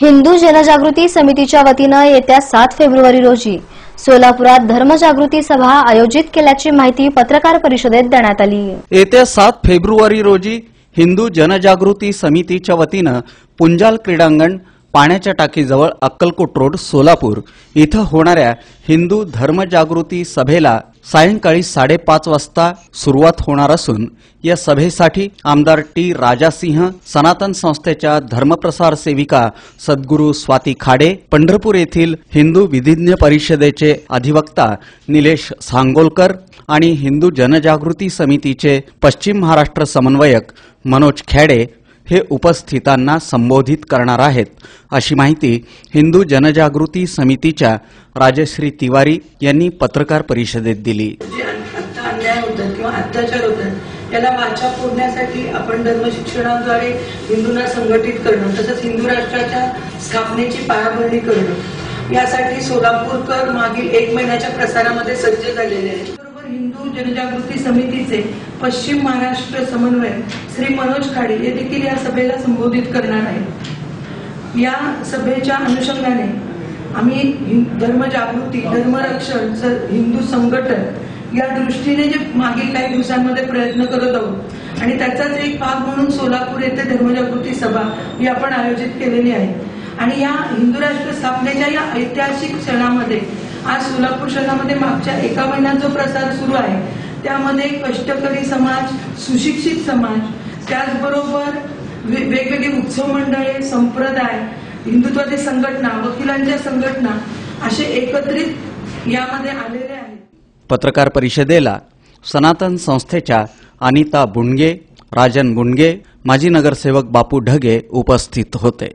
हिंदू जनजागृती समितीच्या वतीनं येत्या सात फेब्रुवारी रोजी सोलापुरात धर्मजागृती सभा आयोजित केल्याची माहिती पत्रकार परिषदेत देण्यात आली. येत्या सात फेब्रुवारी रोजी हिंदू जनजागृती समितीच्या वतीनं पुंजाल क्रीडांगण पाण्याच्या टाकीजवळ अक्कलकोट रोड सोलापूर. इथं होणाऱ्या हिंदू धर्मजागृती सभेला सायंकाळी साडेपाच वाजता सुरुवात होणार असून या सभेसाठी आमदार टी. राजासिंह सनातन संस्थेच्या धर्मप्रसार सेविका सद्गुरू स्वाती खाडे पंढरपूर येथील हिंदू विधिज्ञ परिषदेचे अधिवक्ता निलेश सांगोलकर आणि हिंदू जनजागृती समितीचे पश्चिम महाराष्ट्र समन्वयक मनोज खेडे हे उपस्थितांना संबोधित करणार आहेत. अशी माहिती हिंदू जनजागृती समितीच्या राजश्री तिवारी यांनी पत्रकार परिषदेत दिली. जे अन्याय होतात किंवा अत्याचार होतात याला वाचा फोडण्यासाठी आपण धर्मशिक्षणाद्वारे हिंदूंना संघटित करणं तसंच हिंदू राष्ट्राच्या स्थापनेची पायाभरणी करणं. यासाठी सोलापूरकर मागील एक महिन्याच्या प्रसारामध्ये सज्ज झालेले आहेत. हिंदू जनजागृती समितीचे पश्चिम महाराष्ट्र समन्वयक श्री मनोज खाडे हे देखील या सभेला संबोधित करणार आहेत. या सभेच्या अनुषंगाने आम्ही धर्मजागृती धर्मरक्षण हिंदू संघटन या दृष्टीने जे मागील काही दिवसांमध्ये प्रयत्न करत आहोत आणि त्याचाच एक भाग म्हणून सोलापूर येथे धर्मजागृती सभा ही आपण आयोजित केलेली आहे. आणि या हिंदू राष्ट्र स्थापनेच्या या ऐतिहासिक क्षणामध्ये आज सोलापूर शहरामध्ये मागच्या एका महिन्यात जो प्रसार सुरू आहे त्यामध्ये कष्टकरी समाज सुशिक्षित समाज त्याचबरोबर वेगवेगळे उत्सव मंडळे संप्रदाय हिंदुत्वाची संघटना वकिलांच्या संघटना असे एकत्रित यामध्ये आलेले आहेत. पत्रकार परिषदेला सनातन संस्थेच्या अनिता बुंडगे राजन बुंडगे माजी नगरसेवक बापू ढगे उपस्थित होते.